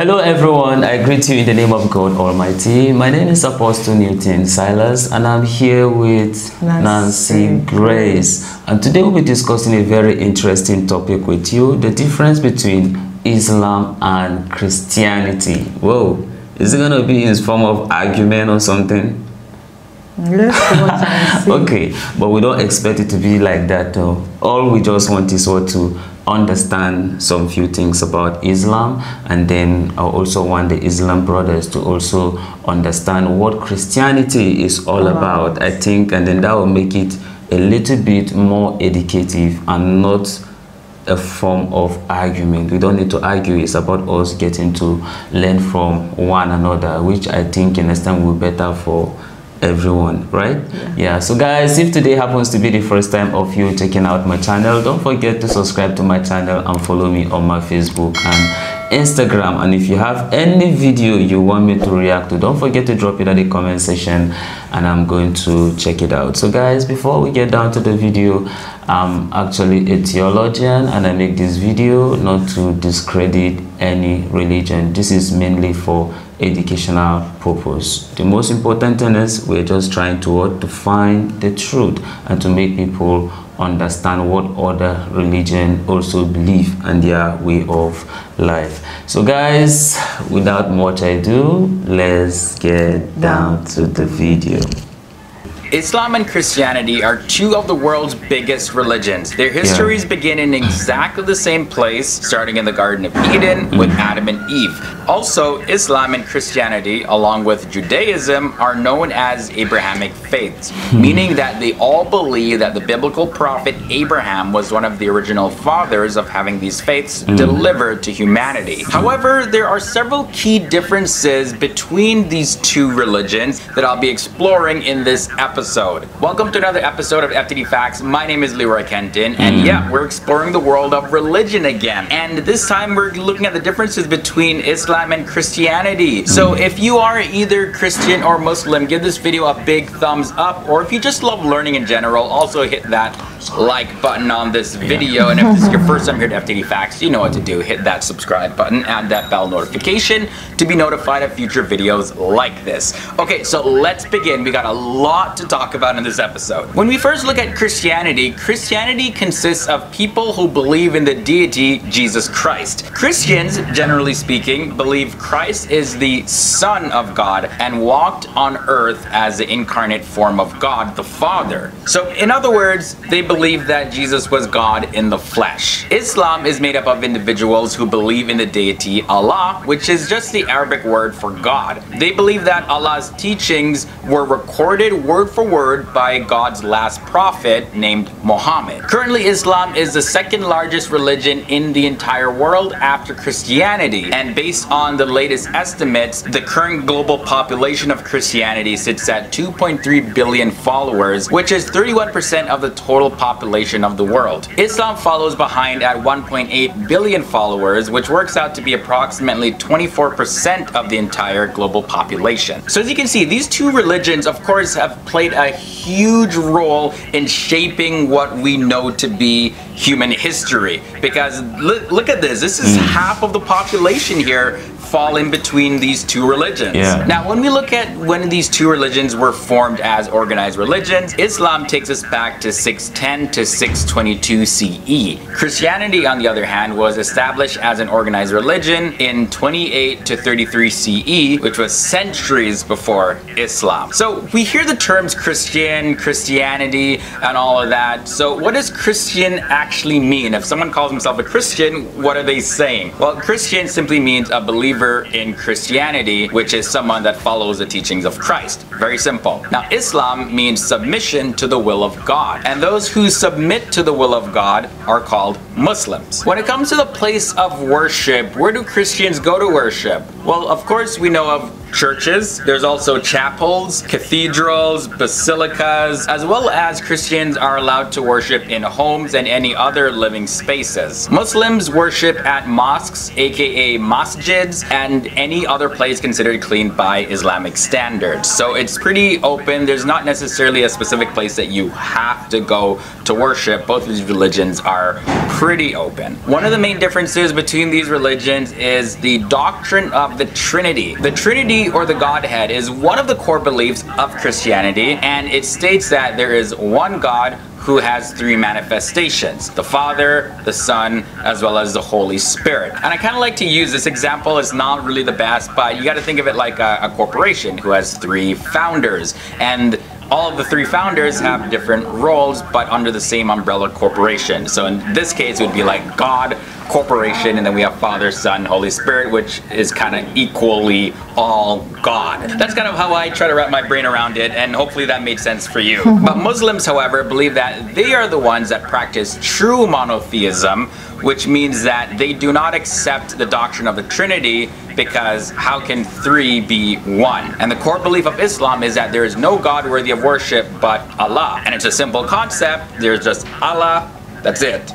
Hello everyone, I greet you in the name of God Almighty. My name is Apostle Newton Silas and I'm here with Nancy, Nancy Grace. And today we'll be discussing a very interesting topic with you, the difference between Islam and Christianity. Whoa, is it going to be in form of argument or something? okay, but we don't expect it to be like that though. All we just want is what to understand some few things about Islam and then I also want the Islam brothers to also understand what Christianity is all about I think and then that will make it a little bit more educative and not a form of argument. We don't need to argue it's about us getting to learn from one another which I think in time will be better for everyone right yeah. yeah. so guys if today happens to be the first time of you checking out my channel don't forget to subscribe to my channel and follow me on my facebook and instagram and if you have any video you want me to react to don't forget to drop it in the comment section and i'm going to check it out so guys before we get down to the video i'm actually a theologian and i make this video not to discredit any religion this is mainly for educational purpose. The most important thing is we're just trying to, to find the truth and to make people understand what other religion also believe and their way of life. So guys, without much ado, let's get down to the video. Islam and Christianity are two of the world's biggest religions. Their histories yeah. begin in exactly the same place, starting in the Garden of Eden with Adam and Eve. Also, Islam and Christianity, along with Judaism, are known as Abrahamic faiths, hmm. meaning that they all believe that the biblical prophet Abraham was one of the original fathers of having these faiths mm. delivered to humanity. However, there are several key differences between these two religions that I'll be exploring in this episode episode. Welcome to another episode of FTD Facts. My name is Leroy Kenton, and mm. yeah, we're exploring the world of religion again. And this time we're looking at the differences between Islam and Christianity. So mm. if you are either Christian or Muslim, give this video a big thumbs up, or if you just love learning in general, also hit that like button on this video. And if this is your first time here at FTD Facts, you know what to do. Hit that subscribe button, add that bell notification to be notified of future videos like this. Okay, so let's begin. We got a lot to talk about in this episode. When we first look at Christianity, Christianity consists of people who believe in the deity Jesus Christ. Christians, generally speaking, believe Christ is the Son of God and walked on earth as the incarnate form of God the Father. So in other words, they believe that Jesus was God in the flesh. Islam is made up of individuals who believe in the deity Allah, which is just the Arabic word for God. They believe that Allah's teachings were recorded word for word by God's last prophet named Muhammad. Currently, Islam is the second largest religion in the entire world after Christianity. And based on the latest estimates, the current global population of Christianity sits at 2.3 billion followers, which is 31% of the total population of the world. Islam follows behind at 1.8 billion followers, which works out to be approximately 24% of the entire global population. So as you can see, these two religions, of course, have played a huge role in shaping what we know to be human history. Because look, look at this, this is mm. half of the population here fall in between these two religions. Yeah. Now, when we look at when these two religions were formed as organized religions, Islam takes us back to 610 to 622 CE. Christianity, on the other hand, was established as an organized religion in 28 to 33 CE, which was centuries before Islam. So we hear the terms Christian, Christianity, and all of that. So what does Christian actually mean? If someone calls himself a Christian, what are they saying? Well, Christian simply means a believer in Christianity, which is someone that follows the teachings of Christ. Very simple. Now, Islam means submission to the will of God. And those who submit to the will of God are called Muslims. When it comes to the place of worship, where do Christians go to worship? Well, of course, we know of churches. There's also chapels, cathedrals, basilicas, as well as Christians are allowed to worship in homes and any other living spaces. Muslims worship at mosques, aka masjids, and any other place considered clean by Islamic standards. So it's pretty open. There's not necessarily a specific place that you have to go to worship. Both of these religions are pretty pretty open. One of the main differences between these religions is the doctrine of the Trinity. The Trinity or the Godhead is one of the core beliefs of Christianity and it states that there is one God who has three manifestations the Father, the Son, as well as the Holy Spirit. And I kind of like to use this example, it's not really the best, but you got to think of it like a, a corporation who has three founders. And all of the three founders have different roles but under the same umbrella corporation. So in this case it would be like God, corporation, and then we have Father, Son, Holy Spirit, which is kind of equally all God. That's kind of how I try to wrap my brain around it, and hopefully that made sense for you. but Muslims, however, believe that they are the ones that practice true monotheism, which means that they do not accept the doctrine of the Trinity because how can three be one? And the core belief of Islam is that there is no God worthy of worship but Allah. And it's a simple concept, there's just Allah, that's it.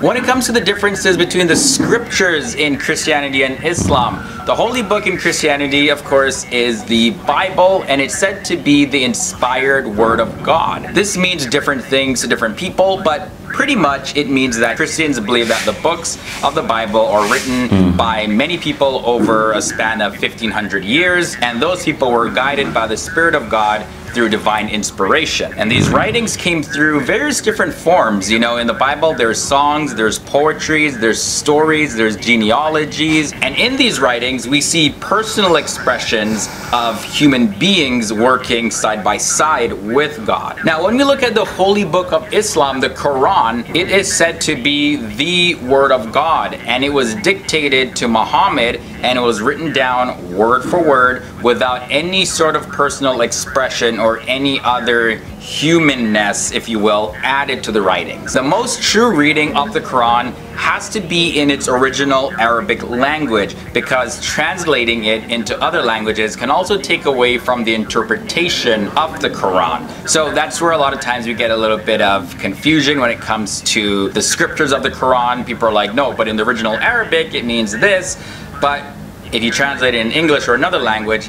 When it comes to the differences between the scriptures in Christianity and Islam, the holy book in Christianity, of course, is the Bible, and it's said to be the inspired word of God. This means different things to different people, but pretty much it means that Christians believe that the books of the Bible are written mm. by many people over a span of 1500 years, and those people were guided by the Spirit of God through divine inspiration. And these writings came through various different forms. You know, in the Bible, there's songs, there's poetry, there's stories, there's genealogies. And in these writings, we see personal expressions of human beings working side by side with God. Now, when we look at the holy book of Islam, the Quran, it is said to be the word of God. And it was dictated to Muhammad and it was written down word for word without any sort of personal expression or any other humanness, if you will, added to the writings. The most true reading of the Quran has to be in its original Arabic language because translating it into other languages can also take away from the interpretation of the Quran. So that's where a lot of times we get a little bit of confusion when it comes to the scriptures of the Quran. People are like, no, but in the original Arabic it means this, but if you translate it in English or another language,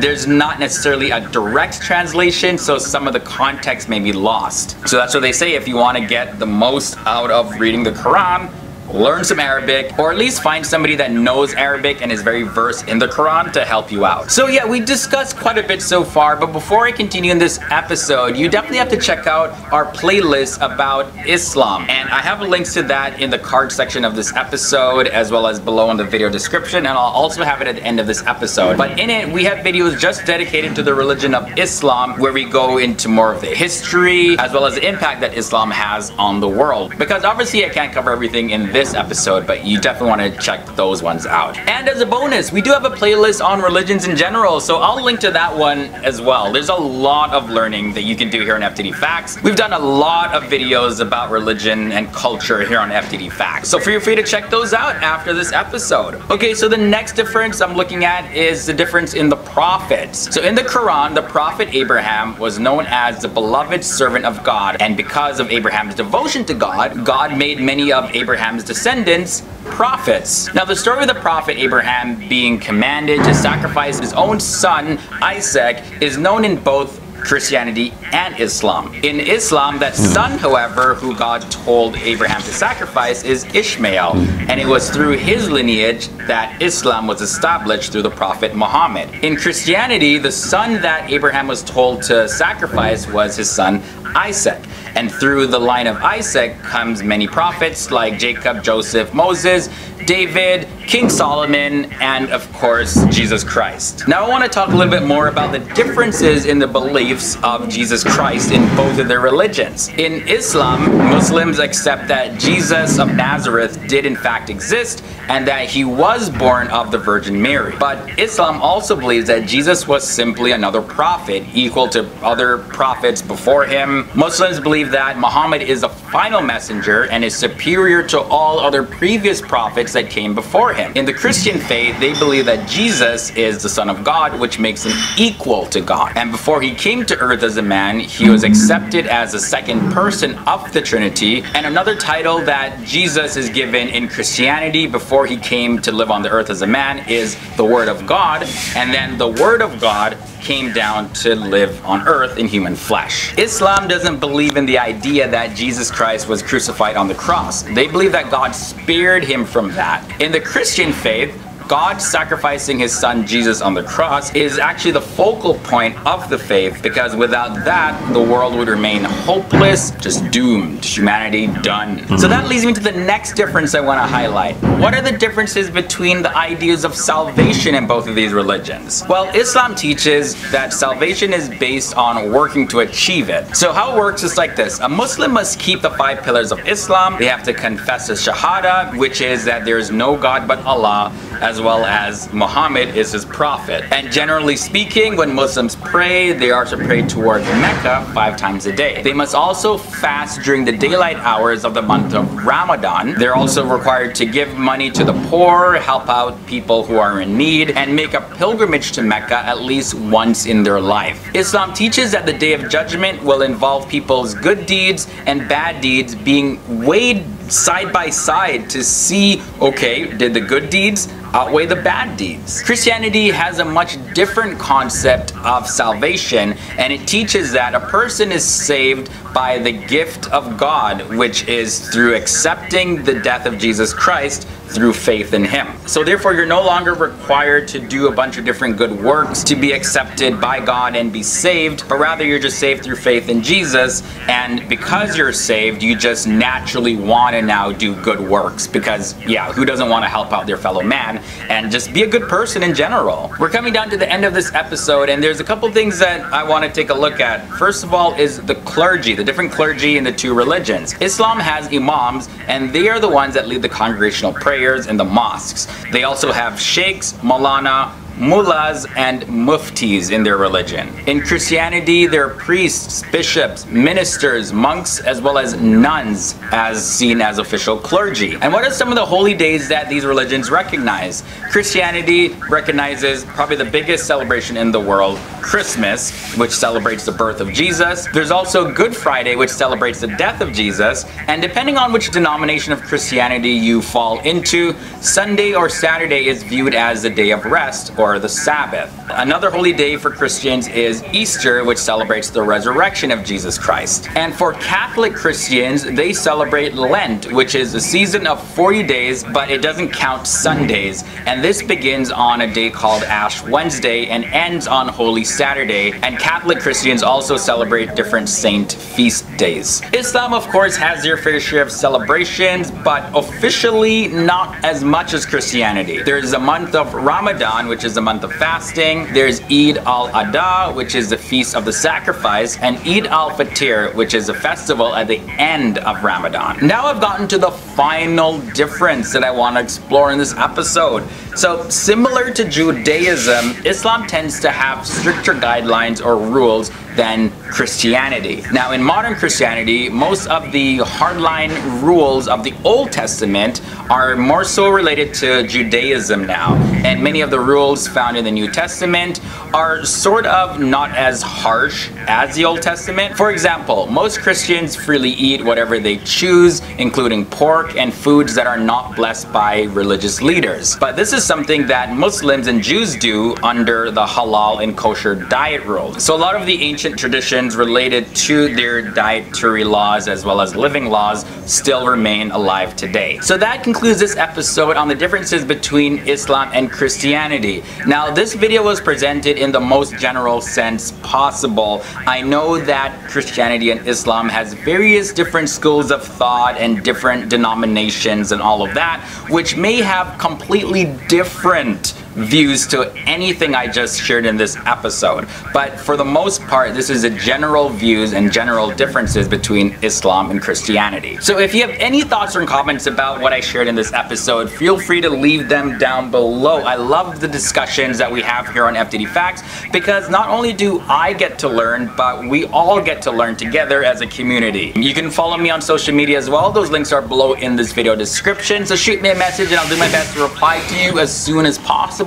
there's not necessarily a direct translation, so some of the context may be lost. So that's what they say if you want to get the most out of reading the Quran, learn some Arabic, or at least find somebody that knows Arabic and is very versed in the Quran to help you out. So yeah, we discussed quite a bit so far, but before I continue in this episode, you definitely have to check out our playlist about Islam. And I have links to that in the card section of this episode, as well as below in the video description, and I'll also have it at the end of this episode. But in it, we have videos just dedicated to the religion of Islam, where we go into more of the history, as well as the impact that Islam has on the world. Because obviously I can't cover everything in this episode, but you definitely want to check those ones out. And as a bonus, we do have a playlist on religions in general, so I'll link to that one as well. There's a lot of learning that you can do here on FTD Facts. We've done a lot of videos about religion and culture here on FTD Facts, so feel free to check those out after this episode. Okay, so the next difference I'm looking at is the difference in the prophets. So in the Quran, the prophet Abraham was known as the beloved servant of God, and because of Abraham's devotion to God, God made many of Abraham's descendants prophets. Now the story of the prophet Abraham being commanded to sacrifice his own son Isaac is known in both Christianity and Islam. In Islam, that hmm. son, however, who God told Abraham to sacrifice is Ishmael, hmm. and it was through his lineage that Islam was established through the Prophet Muhammad. In Christianity, the son that Abraham was told to sacrifice was his son Isaac. And through the line of Isaac comes many prophets like Jacob, Joseph, Moses, David, King Solomon, and of course, Jesus Christ. Now I want to talk a little bit more about the differences in the beliefs of Jesus Christ in both of their religions. In Islam, Muslims accept that Jesus of Nazareth did in fact exist and that he was born of the Virgin Mary. But Islam also believes that Jesus was simply another prophet equal to other prophets before him. Muslims believe that Muhammad is the final messenger and is superior to all other previous prophets that came before him. In the Christian faith, they believe that Jesus is the Son of God, which makes him equal to God. And before he came to earth as a man, he was accepted as the second person of the Trinity. And another title that Jesus is given in Christianity before he came to live on the earth as a man is the Word of God. And then the Word of God came down to live on earth in human flesh. Islam doesn't believe in the idea that Jesus Christ was crucified on the cross. They believe that God spared him from that. In the Christian faith, God sacrificing his son Jesus on the cross is actually the focal point of the faith because without that, the world would remain hopeless, just doomed, humanity done. Mm -hmm. So that leads me to the next difference I want to highlight. What are the differences between the ideas of salvation in both of these religions? Well, Islam teaches that salvation is based on working to achieve it. So how it works is like this. A Muslim must keep the five pillars of Islam. They have to confess the Shahada, which is that there is no God but Allah, as well as Muhammad is his prophet. And generally speaking, when Muslims pray, they are to pray towards Mecca five times a day. They must also fast during the daylight hours of the month of Ramadan. They're also required to give money to the poor, help out people who are in need, and make a pilgrimage to Mecca at least once in their life. Islam teaches that the Day of Judgment will involve people's good deeds and bad deeds being weighed side by side to see, okay, did the good deeds outweigh the bad deeds. Christianity has a much different concept of salvation and it teaches that a person is saved by the gift of God, which is through accepting the death of Jesus Christ through faith in Him. So therefore, you're no longer required to do a bunch of different good works to be accepted by God and be saved, but rather you're just saved through faith in Jesus. And because you're saved, you just naturally want to now do good works because, yeah, who doesn't want to help out their fellow man and just be a good person in general? We're coming down to the end of this episode, and there's a couple things that I want to take a look at. First of all, is the clergy, the different clergy in the two religions. Islam has imams, and they are the ones that lead the congregational prayers in the mosques. They also have sheikhs, maulana, mullahs and muftis in their religion. In Christianity, there are priests, bishops, ministers, monks, as well as nuns as seen as official clergy. And what are some of the holy days that these religions recognize? Christianity recognizes probably the biggest celebration in the world, Christmas, which celebrates the birth of Jesus. There's also Good Friday, which celebrates the death of Jesus. And depending on which denomination of Christianity you fall into, Sunday or Saturday is viewed as the day of rest or the Sabbath. Another holy day for Christians is Easter, which celebrates the resurrection of Jesus Christ. And for Catholic Christians, they celebrate Lent, which is a season of 40 days, but it doesn't count Sundays. And this begins on a day called Ash Wednesday and ends on Holy Saturday. And Catholic Christians also celebrate different saint feast days. Islam, of course, has their fair share of celebrations, but officially not as much as Christianity. There's a month of Ramadan, which is is the month of fasting. There's Eid al-Adha, which is the feast of the sacrifice, and Eid al-Fitr, which is a festival at the end of Ramadan. Now I've gotten to the final difference that I want to explore in this episode. So similar to Judaism, Islam tends to have stricter guidelines or rules than Christianity. Now in modern Christianity, most of the hardline rules of the Old Testament are more so related to Judaism now. And many of the rules found in the New Testament are sort of not as harsh as the Old Testament. For example, most Christians freely eat whatever they choose, including pork and foods that are not blessed by religious leaders. But this is something that Muslims and Jews do under the halal and kosher diet rules. So a lot of the ancient traditions related to their dietary laws as well as living laws still remain alive today. So that concludes this episode on the differences between Islam and Christianity. Now this video was presented in the most general sense possible. I know that Christianity and Islam has various different schools of thought and different denominations and all of that, which may have completely different views to anything I just shared in this episode. But for the most part, this is a general views and general differences between Islam and Christianity. So if you have any thoughts or comments about what I shared in this episode, feel free to leave them down below. I love the discussions that we have here on FTD Facts because not only do I get to learn, but we all get to learn together as a community. You can follow me on social media as well. Those links are below in this video description. So shoot me a message and I'll do my best to reply to you as soon as possible.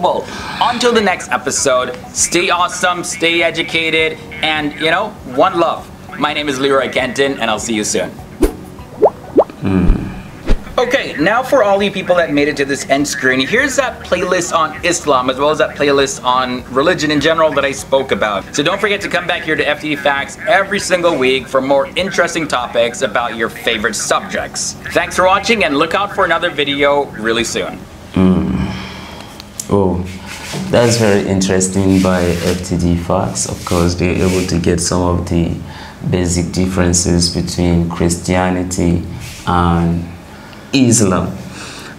Until the next episode, stay awesome, stay educated, and you know, one love. My name is Leroy Kenton, and I'll see you soon. Hmm. Okay, now for all you people that made it to this end screen, here's that playlist on Islam as well as that playlist on religion in general that I spoke about. So don't forget to come back here to FTD Facts every single week for more interesting topics about your favorite subjects. Thanks for watching and look out for another video really soon. Oh, that's very interesting by FTD Facts. Of course, they're able to get some of the basic differences between Christianity and Islam.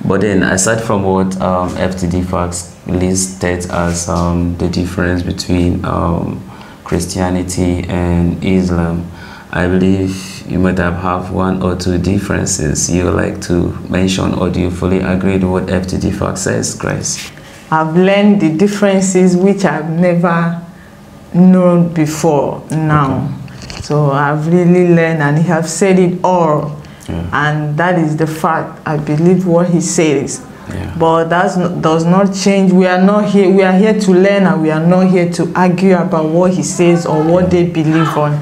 But then, aside from what um, FTD Facts listed as um, the difference between um, Christianity and Islam, I believe you might have, have one or two differences you like to mention, or do you fully agree with what FTD Facts says, Grace? I've learned the differences which I've never known before now. Okay. So I've really learned and he have said it all. Yeah. And that is the fact. I believe what he says. Yeah. But that does not change. We are not here. We are here to learn and we are not here to argue about what he says or what they believe on.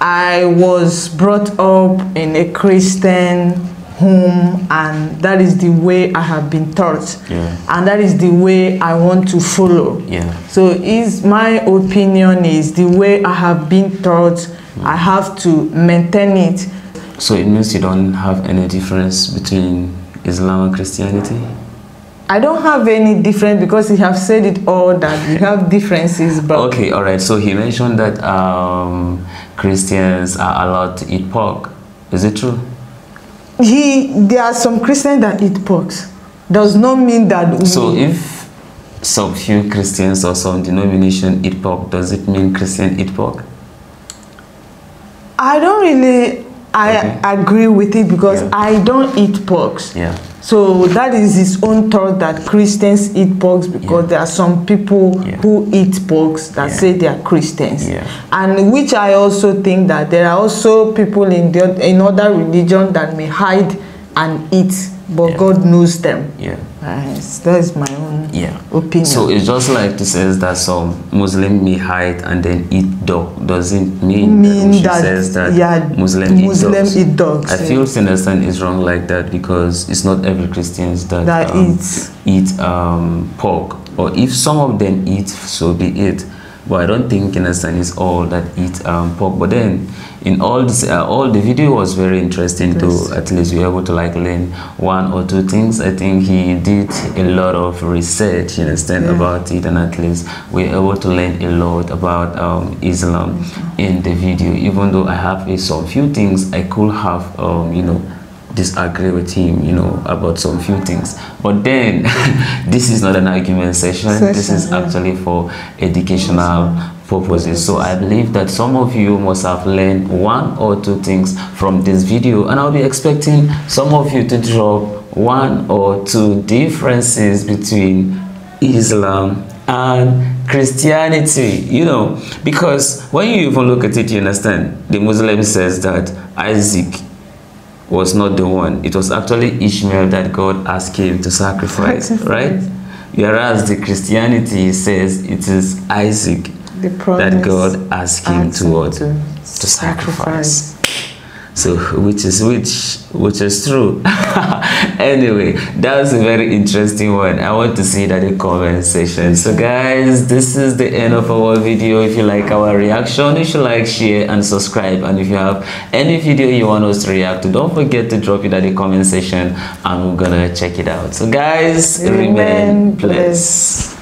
I was brought up in a Christian home and that is the way I have been taught. Yeah. and that is the way I want to follow. Yeah. so is my opinion is the way I have been taught. Mm. I have to maintain it. So it means you don't have any difference between Islam and Christianity? I don't have any difference because he have said it all that we have differences but okay all right. So he mentioned that um, Christians are allowed to eat pork. Is it true he there are some Christians that eat pork. Does not mean that. We, so if some few Christians or some denomination eat pork, does it mean Christian eat pork? I don't really. I okay. agree with it because yeah. I don't eat pork. Yeah. So that is his own thought that Christians eat pork because yeah. there are some people yeah. who eat pork that yeah. say they are Christians. And which I also think that there are also people in the in other religion that may hide and eat but yeah. God knows them. Yeah. Uh, that is my own yeah. opinion. So it's just like to say that some Muslim may hide and then eat dog doesn't mean, mean that, that says that yeah, Muslim, Muslim eat dogs. Eat dogs I yeah. feel to understand is wrong like that because it's not every Christians that, that um, eats. eat um, pork. Or if some of them eat, so be it. But I don't think understand is all that eat um, pork. But then in all this uh, all the video was very interesting yes. to at least be able to like learn one or two things i think he did a lot of research you understand yeah. about it and at least we're able to learn a lot about um, islam mm -hmm. in the video even though i have a some few things i could have um, you know disagree with him, you know, about some few things. But then, this is not an argument session. session this is yeah. actually for educational purposes. So I believe that some of you must have learned one or two things from this video and I'll be expecting some of you to drop one or two differences between Islam and Christianity, you know, because when you even look at it, you understand, the Muslim says that Isaac was not the one. It was actually Ishmael that God asked him to sacrifice, right? Whereas the Christianity says it is Isaac that God asked him to, to, to sacrifice. So which is which which is true. anyway, that was a very interesting one. I want to see that in the comment section. So guys, this is the end of our video. If you like our reaction, you should like, share, and subscribe. And if you have any video you want us to react to, don't forget to drop it at the comment section and we're gonna check it out. So guys, Amen. remain blessed.